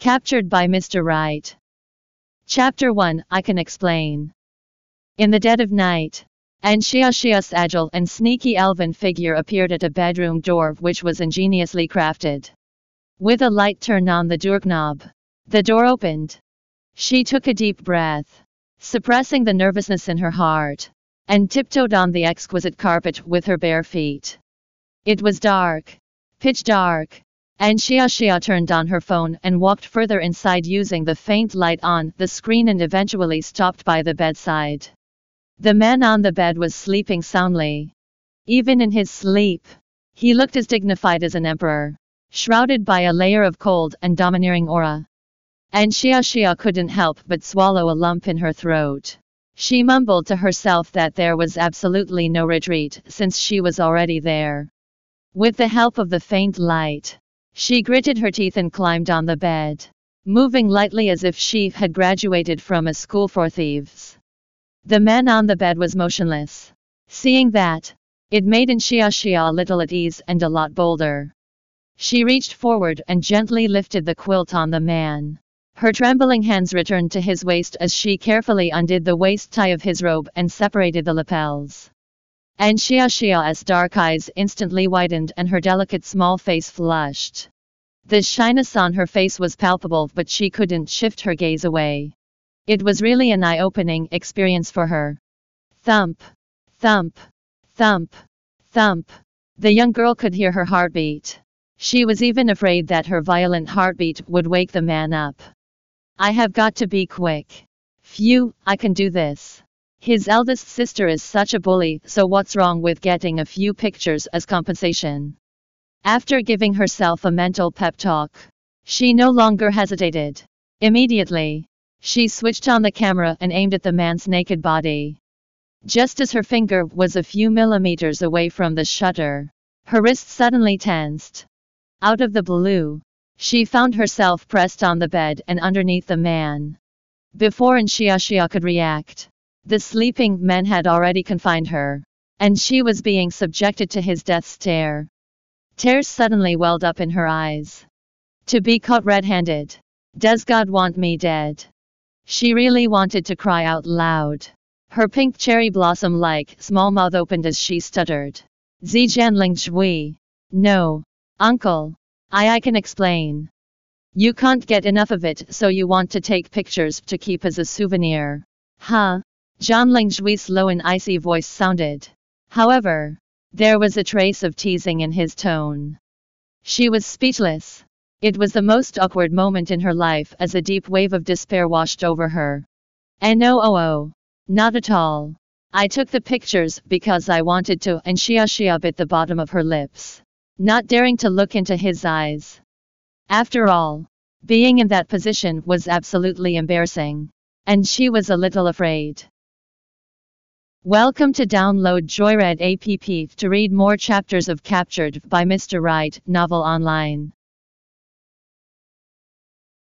Captured by Mr. Right. Chapter 1 I Can Explain. In the dead of night, An Xiaoxiao's agile and sneaky elven figure appeared at a bedroom door which was ingeniously crafted. With a light turn on the door knob, the door opened. She took a deep breath, suppressing the nervousness in her heart, and tiptoed on the exquisite carpet with her bare feet. It was dark, pitch dark, An Xiaoxiao turned on her phone and walked further inside using the faint light on the screen and eventually stopped by the bedside. The man on the bed was sleeping soundly. Even in his sleep, he looked as dignified as an emperor, shrouded by a layer of cold and domineering aura. An Xiaoxiao couldn't help but swallow a lump in her throat. She mumbled to herself that there was absolutely no retreat since she was already there. With the help of the faint light, she gritted her teeth and climbed on the bed, moving lightly as if she had graduated from a school for thieves. The man on the bed was motionless. Seeing that, it made Xia a little at ease and a lot bolder. She reached forward and gently lifted the quilt on the man. Her trembling hands returned to his waist as she carefully undid the waist tie of his robe and separated the lapels. An Xiaoxiao's dark eyes instantly widened and her delicate small face flushed. The shyness on her face was palpable but she couldn't shift her gaze away. It was really an eye-opening experience for her. Thump, thump, thump, thump. The young girl could hear her heartbeat. She was even afraid that her violent heartbeat would wake the man up. I have got to be quick. Phew, I can do this. His eldest sister is such a bully, so what's wrong with getting a few pictures as compensation? After giving herself a mental pep talk, she no longer hesitated. Immediately, she switched on the camera and aimed at the man's naked body. Just as her finger was a few millimeters away from the shutter, her wrist suddenly tensed. Out of the blue, she found herself pressed on the bed and underneath the man. Before Xia could react, the sleeping man had already confined her, and she was being subjected to his death stare. Tears suddenly welled up in her eyes. To be caught red-handed. Does God want me dead? She really wanted to cry out loud. Her pink cherry blossom-like small mouth opened as she stuttered. Zhan Lengrui. No. Uncle. I I can explain. You can't get enough of it so you want to take pictures to keep as a souvenir. Huh? Zhan Lengrui's low and icy voice sounded. However, there was a trace of teasing in his tone. She was speechless. It was the most awkward moment in her life as a deep wave of despair washed over her. No, oh, oh. Not at all. I took the pictures because I wanted to An Xiaoxiao bit the bottom of her lips, not daring to look into his eyes. After all, being in that position was absolutely embarrassing. And she was a little afraid. Welcome to download Joyread app to read more chapters of Captured by Mr. Right novel online.